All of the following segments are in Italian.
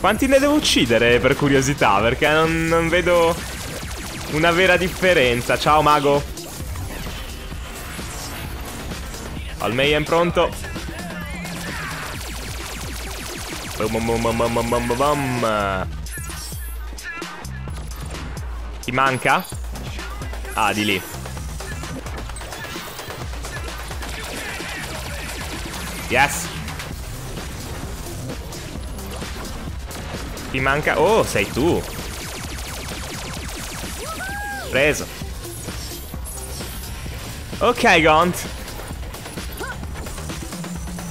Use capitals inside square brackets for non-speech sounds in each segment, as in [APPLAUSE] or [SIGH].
Quanti ne devo uccidere per curiosità? Perché non, non vedo una vera differenza. Ciao mago. Il Mayhem pronto. Bum, bum, bum, bum. Ti manca? Ah, di lì. Yes. Ti manca... Oh, sei tu. Preso. Ok, Gaunt.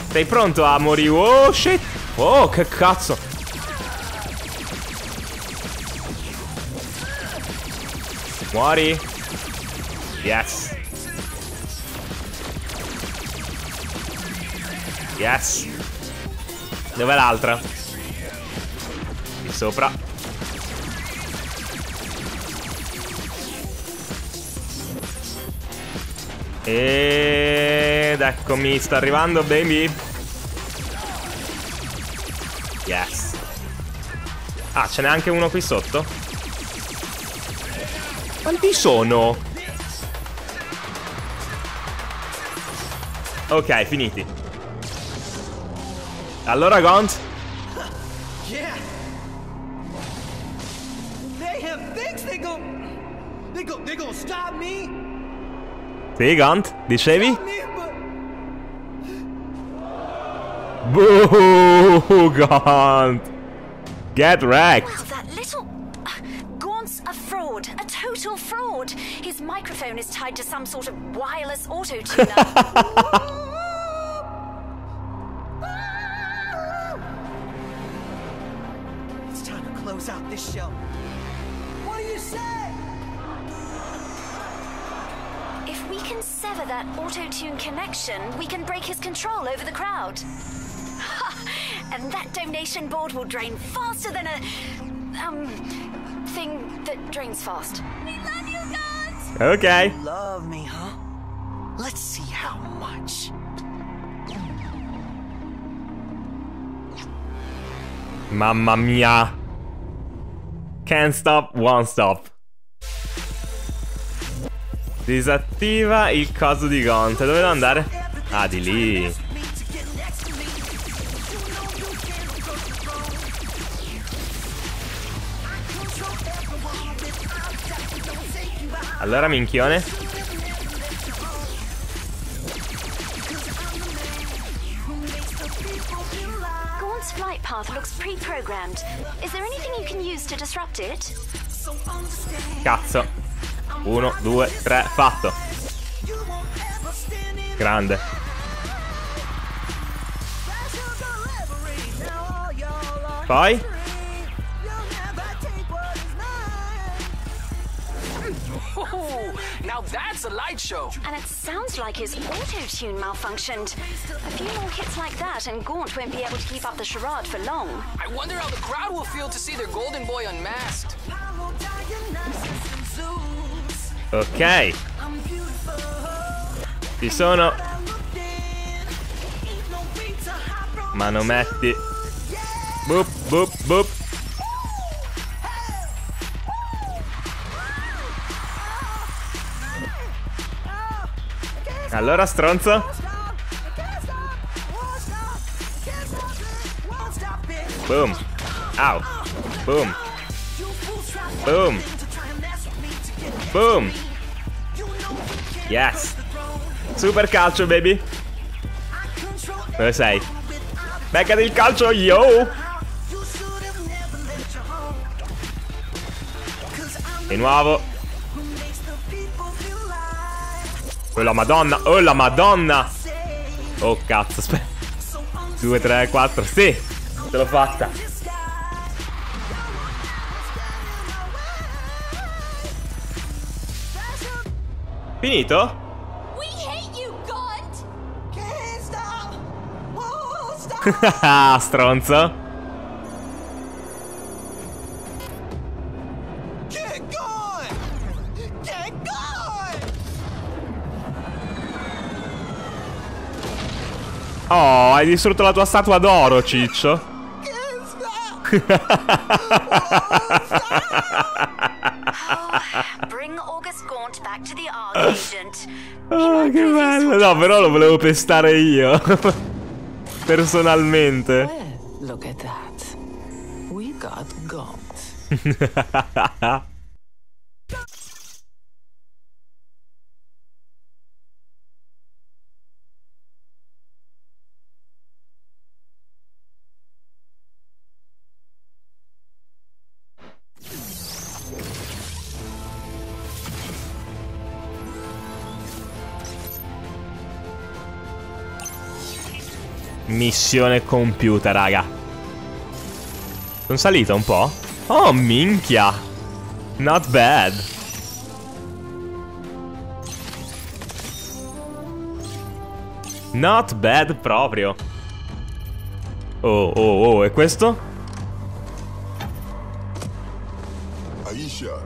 Sei pronto a morire? Oh, shit. Oh, che cazzo. Muori. Yes. Yes. Dov'è l'altra? Sopra. Ed eccomi, sta arrivando, baby. Yes. Ah, ce n'è anche uno qui sotto? Quanti sono? Ok, finiti. Allora, Gaunt? Sì, Gaunt? Dicevi? Stop me, but Boo, Gaunt! Get wrecked! Wow, that little. uh, Gaunt's a fraud, a total fraud. His microphone is tied to some sort of wireless auto [LAUGHS] that auto tune connection, we can break his control over the crowd. [LAUGHS] and that donation board will drain faster than a. um. thing that drains fast. We love you guys! Ok. Love me, huh? Let's see how much. Mamma mia. Can't stop, won't stop. Disattiva il coso di Gaunt. Dove devo andare? Ah, di lì. Allora, minchione. Gaunt's flight path looks pre programmed. Is there anything you can use to disrupt it? Cazzo. Uno, due, tre, fatto. Grande. Poi? Oh, now that's a light show. And it sounds like his auto tune malfunctioned. A few more hits like that, and Gaunt won't be able to keep up the charade for long. I wonder how the crowd will feel to see their golden boy unmasked. Ok. Ci sono. Manometti. Boop, boop, boop. Allora, stronzo. Boom. Au. Boom. Boom. Boom. Yes. Super calcio, baby. Dove sei? Beccati il calcio, yo! Di nuovo. Oh la madonna, oh la madonna! Oh cazzo, aspetta. 2, 3, 4, sì! Ce l'ho fatta. Finito? Stop. [LAUGHS] Stronzo. Get going. Get going. Oh, hai distrutto la tua statua d'oro, Ciccio. [LAUGHS] Bring August Gaunt back to the ARG agent. Oh, che bello. No, però lo volevo pestare io. [LAUGHS] Personalmente. Well, look at that. We got Gaunt. [LAUGHS] Missione compiuta, raga. Sono salita un po'? Oh, minchia. Not bad. Not bad proprio. Oh, oh, oh, e questo? Aisha,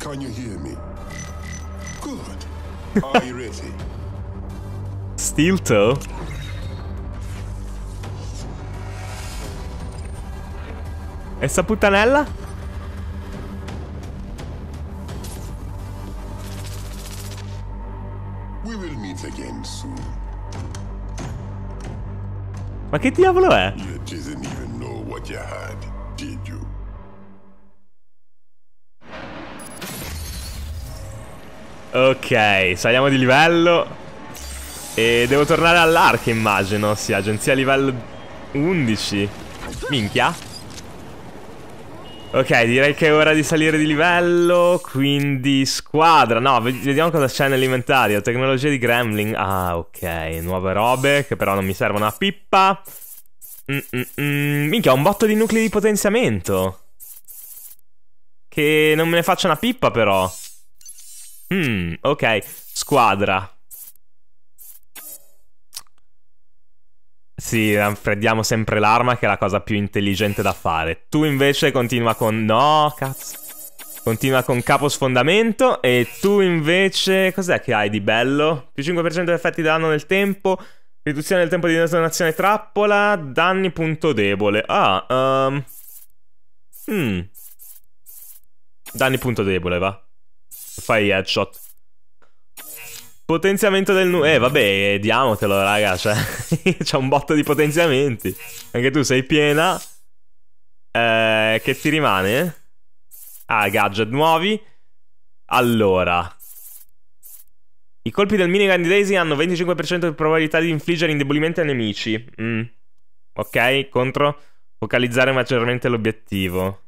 can you hear me? Good. [LAUGHS] Are you ready? Steel toe? E sta puttanella? Ma che diavolo è? Had? Ok, saliamo di livello. E devo tornare all'arca, immagino. Sì, agenzia livello 11. Minchia. Ok, direi che è ora di salire di livello. Quindi squadra. No, ved- vediamo cosa c'è nell'inventario. Tecnologia di Gremlin. Ah, ok. Nuove robe che però non mi servono a pippa. Mm-mm-mm. Minchia, ho un botto di nuclei di potenziamento. Che non me ne faccio una pippa però. Hmm, ok. Squadra. Sì, raffreddiamo sempre l'arma che è la cosa più intelligente da fare. Tu invece continua con... No, cazzo. Continua con capo sfondamento e tu invece... Cos'è che hai di bello? Più 5% di effetti danno nel tempo. Riduzione del tempo di detonazione trappola. Danni punto debole. Ah, um... Hmm. Danni punto debole, va. Fai headshot. Potenziamento del nu... Eh, vabbè, diamotelo, raga, cioè... [LAUGHS] C'ha un botto di potenziamenti. Anche tu sei piena. Eh, che ti rimane? Ah, gadget nuovi. Allora... I colpi del minigun di Daisy hanno 25% di probabilità di infliggere indebolimento ai nemici. Mm. Ok, contro... Focalizzare maggiormente l'obiettivo.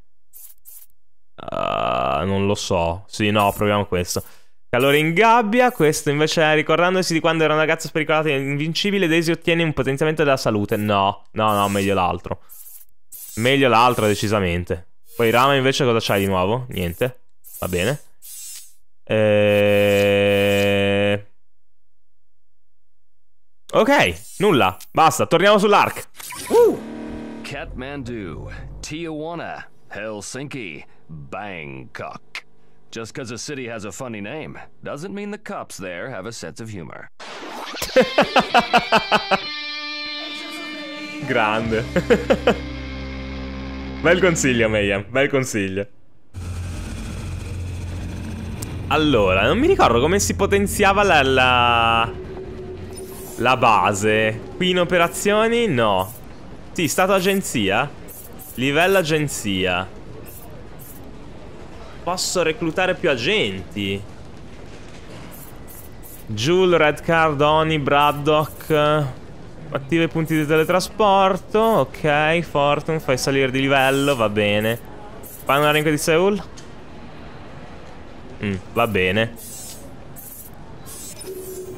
Uh, non lo so. Sì, no, proviamo questo. Calore in gabbia, questo invece ricordandosi di quando era una ragazza spericolata e invincibile, Daisy ottiene un potenziamento della salute. No, no, no, meglio l'altro. Meglio l'altro, decisamente. Poi Rama invece cosa c'hai di nuovo? Niente. Va bene. E... Ok, nulla. Basta, torniamo sull'arc. Uh! Kathmandu, Tijuana, Helsinki, Bangkok. Just because a city has a funny name doesn't mean the cops there have a sense of humor. [LAUGHS] Grande. [LAUGHS] bel consiglio, Mayhem. Bel consiglio. Allora, non mi ricordo come si potenziava la, la... La base. Qui in operazioni? No. Sì, stato agenzia. Livello agenzia. Posso reclutare più agenti. Jule, Red Card, Oni, Braddock. Attiva i punti di teletrasporto. Ok, Fortune, fai salire di livello, va bene. Fai una rinca di Seoul. Mm, va bene.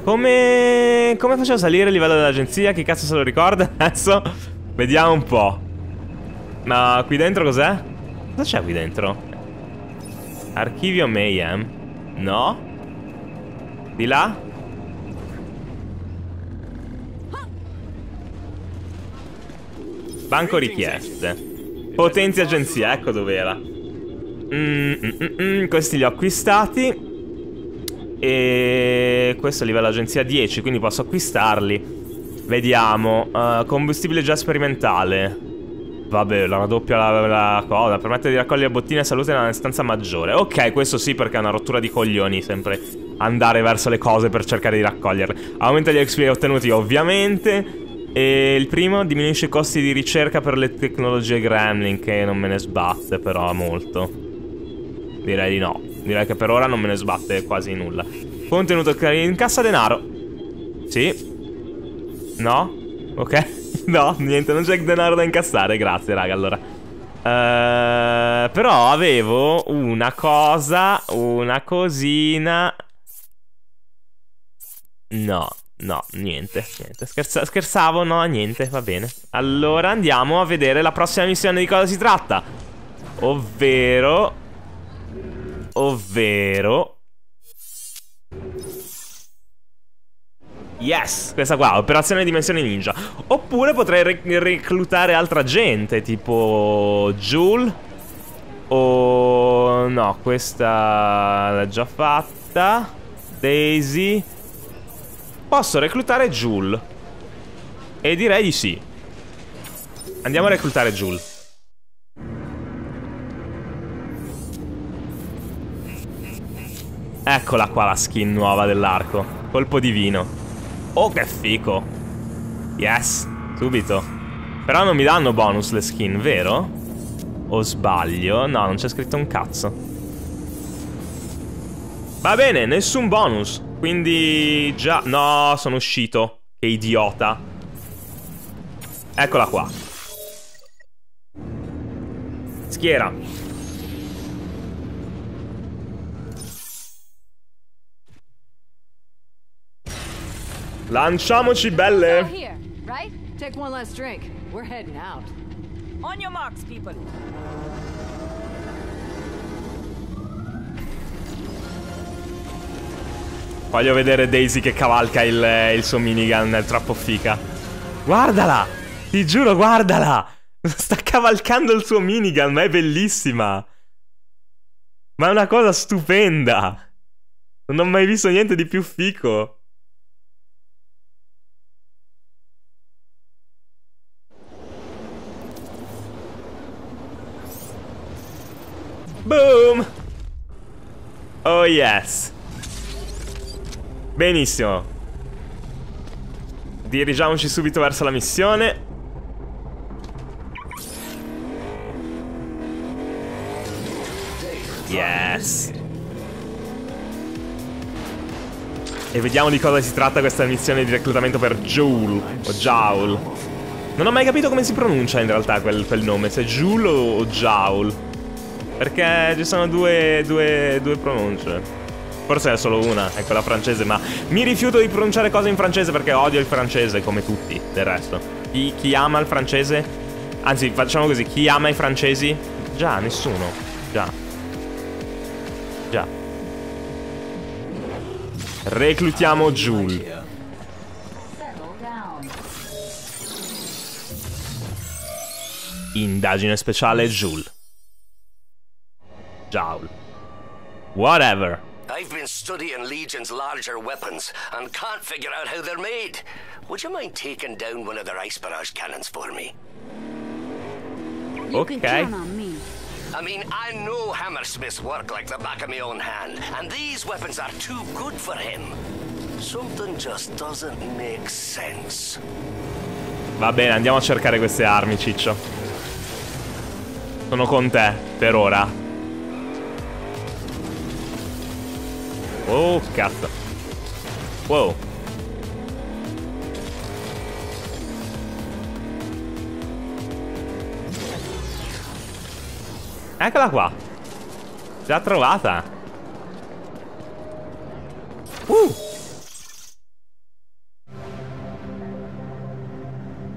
Come... Come a salire il livello dell'agenzia? Chi cazzo se lo ricorda? [LAUGHS] Adesso vediamo un po'. Ma qui dentro cos'è? Cosa c'è qui dentro? Archivio Mayhem. No? Di là? Banco richieste. Potenzia agenzia, ecco dov'era. Mm, mm, mm, mm, questi li ho acquistati. E questo è livello agenzia 10, quindi posso acquistarli. Vediamo. Uh, combustibile già sperimentale. Vabbè, la raddoppia la, la cosa. Permette di raccogliere bottine e salute nella stanza maggiore. Ok, questo sì perché è una rottura di coglioni sempre andare verso le cose per cercare di raccoglierle. Aumenta gli XP ottenuti ovviamente. E il primo diminuisce i costi di ricerca per le tecnologie Gremlin, che non me ne sbatte però molto. Direi di no. Direi che per ora non me ne sbatte quasi nulla. Contenuto in cassa denaro. Sì. No? Ok. [LAUGHS] No, niente, non c'è denaro da incassare, grazie raga, allora. Uh, però avevo una cosa, una cosina... No, no, niente, niente. Scherza scherzavo, no, niente, va bene. Allora andiamo a vedere la prossima missione di cosa si tratta. Ovvero... Ovvero... Yes, questa qua, operazione dimensione ninja. Oppure potrei rec reclutare altra gente, tipo Jule. O no, questa l'ho già fatta. Daisy. Posso reclutare Jule. E direi di sì. Andiamo a reclutare Jule. Eccola qua la skin nuova dell'arco. Colpo divino. Oh, che fico. Yes, subito. Però non mi danno bonus le skin, vero? O sbaglio? No, non c'è scritto un cazzo. Va bene, nessun bonus. Quindi già... No, sono uscito. Che idiota. Eccola qua. Schiera. Lanciamoci belle. Here, right? Take one last drink. We're heading out. On your marks, people. Voglio vedere Daisy che cavalca il, il suo minigun, è troppo fica. Guardala! Ti giuro, guardala! Sta cavalcando il suo minigun, ma è bellissima! Ma è una cosa stupenda! Non ho mai visto niente di più fico. Boom! Oh yes! Benissimo. Dirigiamoci subito verso la missione. Yes! E vediamo di cosa si tratta questa missione di reclutamento per Joule. O Joule. Non ho mai capito come si pronuncia in realtà quel, quel nome, se Joule o Joule. Perché ci sono due, due, due pronunce. Forse è solo una, è quella francese, ma mi rifiuto di pronunciare cose in francese perché odio il francese, come tutti, del resto. Chi, chi ama il francese? Anzi, facciamo così, chi ama i francesi? Già, nessuno. Già. Già. Reclutiamo Jules. Indagine speciale Jules. Jowl. Whatever. I've been studying Legion's larger weapons and can't figure out how they're made. Would you mind taking down one of their ice barrage cannons for me? You okay. can count on me. I mean, I know Hammersmith's work like the back of my own hand, and these weapons are too good for him. Something just doesn't make sense. Va bene, andiamo a cercare queste armi, Ciccio. Sono con te, per ora. Oh, cazzo. Wow. Eccola qua. Già trovata. Uh.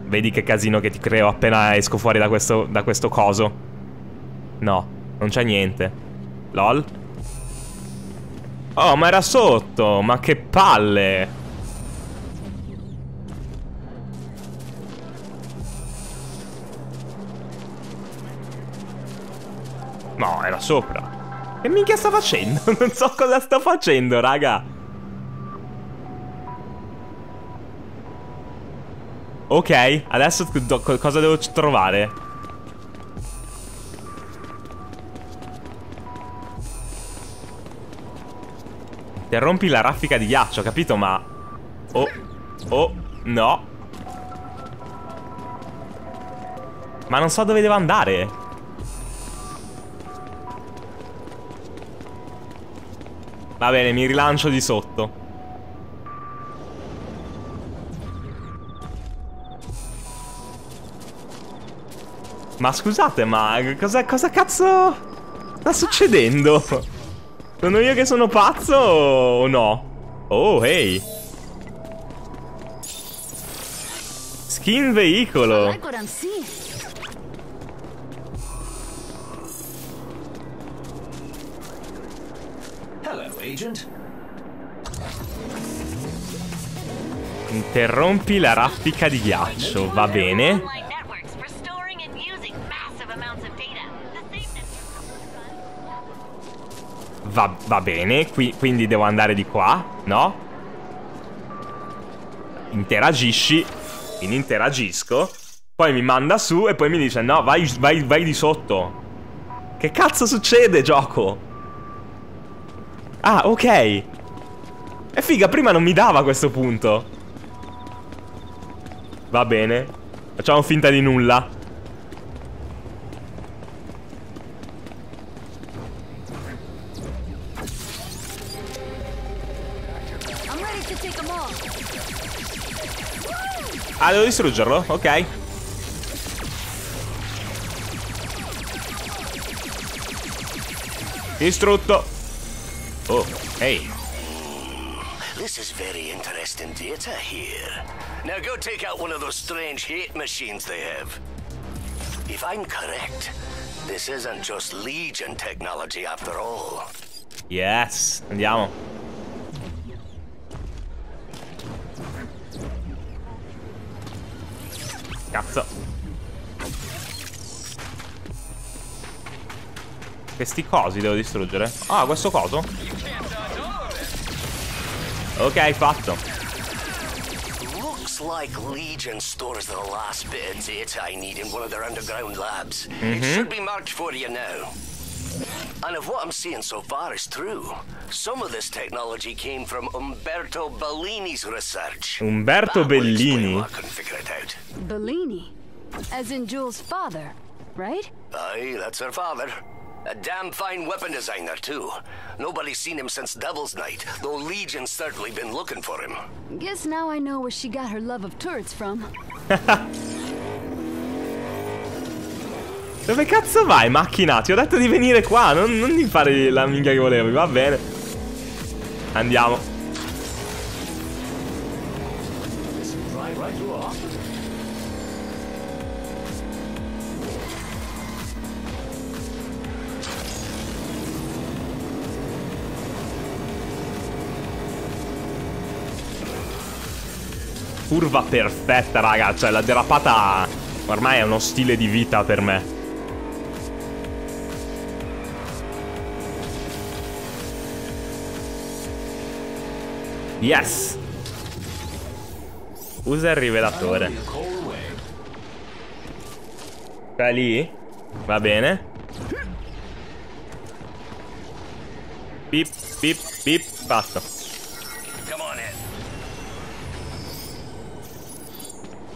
Vedi che casino che ti creo appena esco fuori da questo, da questo coso. No, non c'è niente. LOL. Oh, ma era sotto! Ma che palle! No, era sopra. Che minchia sta facendo? [LAUGHS] non so cosa sta facendo, raga. Ok, adesso cosa devo c- Interrompi la raffica di ghiaccio, capito? Ma... Oh, oh, no. Ma non so dove devo andare. Va bene, mi rilancio di sotto. Ma scusate, ma cosa, cosa cazzo sta succedendo? Sono io che sono pazzo o no? Oh, hey. Skin veicolo. Hello, Agent. Interrompi la raffica di ghiaccio, va bene. Va, va bene, qui- quindi devo andare di qua, no? Interagisci, quindi interagisco. Poi mi manda su e poi mi dice no, vai, vai, vai di sotto. Che cazzo succede, gioco? Ah, ok. E figa, prima non mi dava questo punto. Va bene. Facciamo finta di nulla. Ah, devo distruggerlo? Ok. Distrutto. Oh, hey. This is very interesting data here. Now go take out one of those strange hate machines they have. If I'm correct, this isn't just Legion technology after all. Yes, andiamo. Cazzo. Questi cosi devo distruggere? Ah, questo coso? Ok, fatto. Like Legion stores the last bit of data I need in one of their underground labs. It should be marked for you now. And if what I'm seeing so far is true, some of this technology came from Umberto Bellini's research. Umberto That Bellini. I couldn't figure it out. Bellini. As in Jules' father, right? Aye, that's her father. A damn fine weapon designer, too. Nobody's seen him since Devil's Night, though Legion's certainly been looking for him. Guess now I know where she got her love of turrets from. [LAUGHS] Dove cazzo vai, macchina? Ti ho detto di venire qua, non, non di fare la minchia che volevi, va bene. Andiamo. Curva perfetta, raga. Cioè, la derapata ormai è uno stile di vita per me. Yes. Usa il rivelatore. Cioè lì? Va bene. Pip, pip, pip. Fatto. In.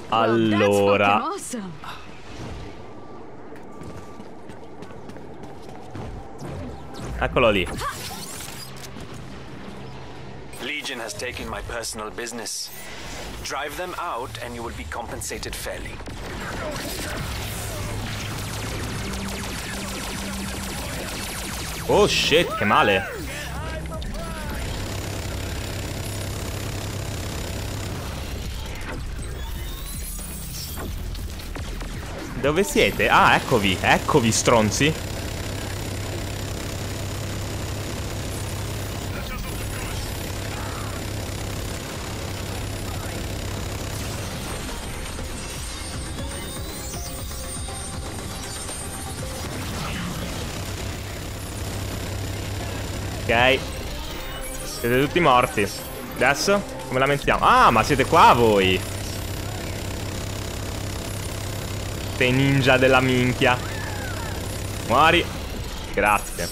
Allora. Eccolo lì. Legion has taken my personal business. Drive them out and you will be compensated fairly. Oh shit, che male. Dove siete? Ah, eccovi, eccovi, stronzi. Siete tutti morti. Adesso? Come la mettiamo? Ah, ma siete qua voi. Te ninja della minchia. Muori. Grazie.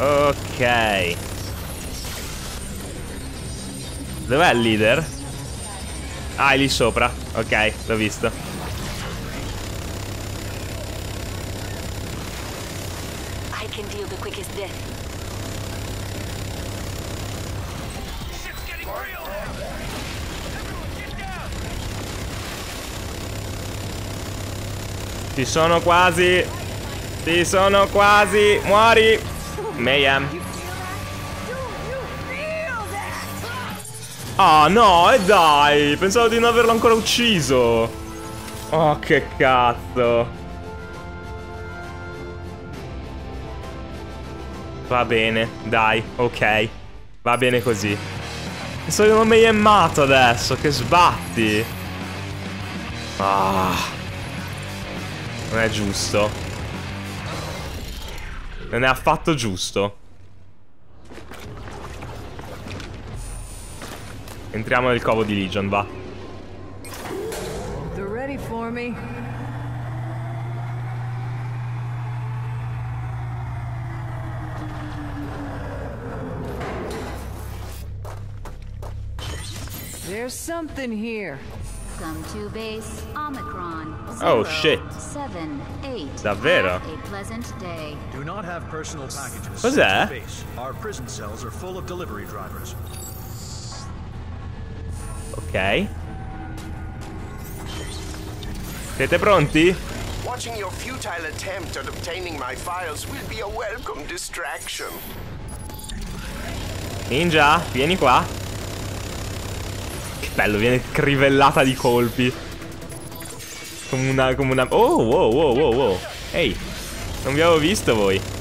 Ok. Dov'è il leader? Ah, è lì sopra. Ok, l'ho visto. I can deal the quickest death. Ci sono quasi. Ci sono quasi. Muori. Mayhem. Ah no, e dai. Pensavo di non averlo ancora ucciso. Oh, che cazzo. Va bene, dai, ok. Va bene così. Sono mayhemmato adesso, che sbatti. Ah. Non è giusto. Non è affatto giusto. Entriamo nel covo di Legion, va. They're ready for me. There's something here. Come to base Omicron. Oh, Zero, shit. Seven, eight. Davvero? Have Ok. Siete pronti? Watching your futile attempt at obtaining my files will be a welcome distraction. Ninja, vieni qua. Che bello, viene crivellata di colpi. Come una, come una... Oh, wow, wow, wow, wow. Ehi, non vi avevo visto voi.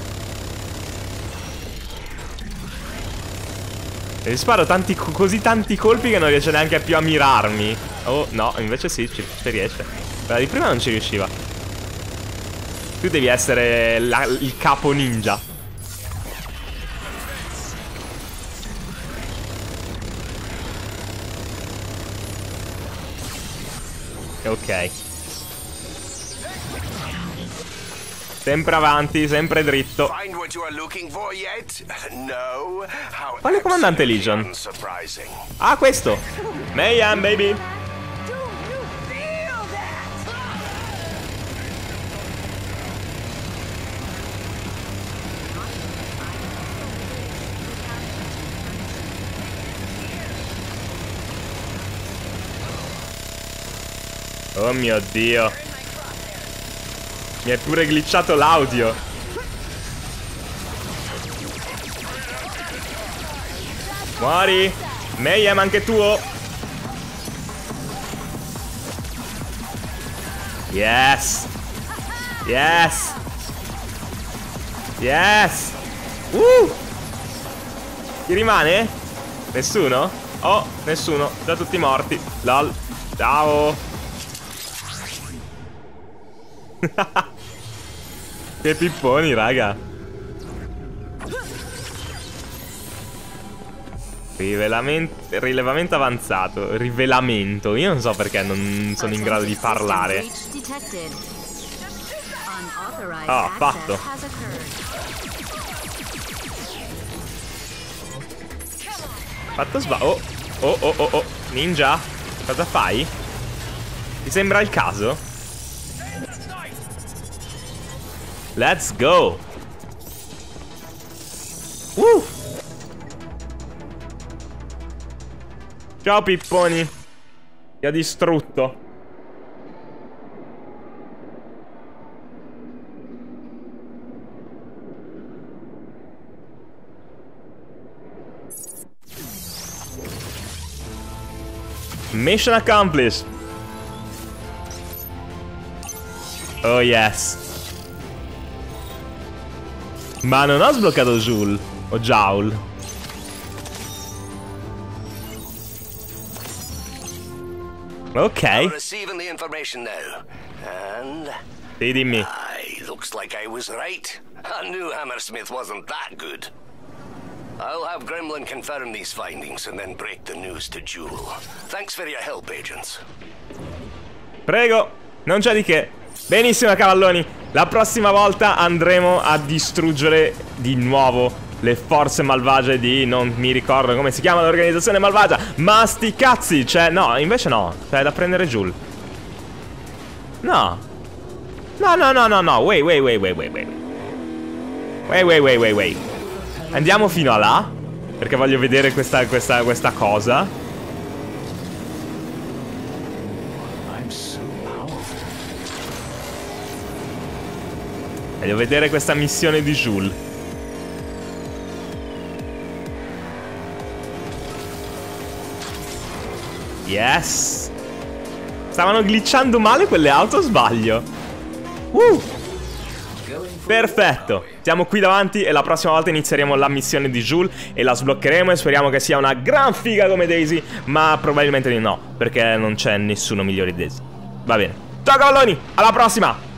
E sparo tanti, così tanti colpi che non riesce neanche più a mirarmi. Oh, no, invece sì, ci, ci riesce. Quella di prima non ci riusciva. Tu devi essere la- il capo ninja. Ok. Sempre avanti, sempre dritto. Find what you are looking for yet? No? How Quale comandante Legion? Ah, questo. Mayhem, baby. Oh mio dio. Mi è pure glitchato l'audio. Muori. Mayhem anche tuo. Yes. Yes. Yes. Uh. Chi rimane? Nessuno? Oh, nessuno. Già tutti morti. Lol. Ciao. [LAUGHS] che pipponi, raga. Rivelamento, rilevamento avanzato. Rivelamento. Io non so perché non sono in grado di parlare. Ah, access fatto. Fatto sba... Oh, oh, oh, oh, oh. Ninja, cosa fai? Ti sembra il caso? Let's go. Uh. Ciao pipponi. Ti ha distrutto. Mission accomplished. Oh yes. Ma non ho sbloccato Joule. O Joule. Ok. Sì, dimmi. Looks like I was right. I knew Hammersmith wasn't that good. I'll have Gremlin confirm these findings and then break the news to Jewel. Thanks for your help, agents. Prego, non c'è di che. Benissimo, cavalloni. La prossima volta andremo a distruggere di nuovo le forze malvagie di... Non mi ricordo come si chiama l'organizzazione malvagia. Ma sti cazzi, cioè... No, invece no. Cioè, da prendere giù. No. No, no, no, no, no. Wait, wait, wait, wait, wait, wait. Wait, wait, wait, wait, wait. Andiamo fino a là. Perché voglio vedere questa, questa, questa cosa. Voglio vedere questa missione di Jules. Yes. Stavano glitchando male quelle auto sbaglio? Uh. Perfetto, siamo qui davanti e la prossima volta inizieremo la missione di Jules e la sbloccheremo e speriamo che sia una gran figa come Daisy, ma probabilmente no, perché non c'è nessuno migliore di Daisy. Va bene. Ciao cavalloni, alla prossima!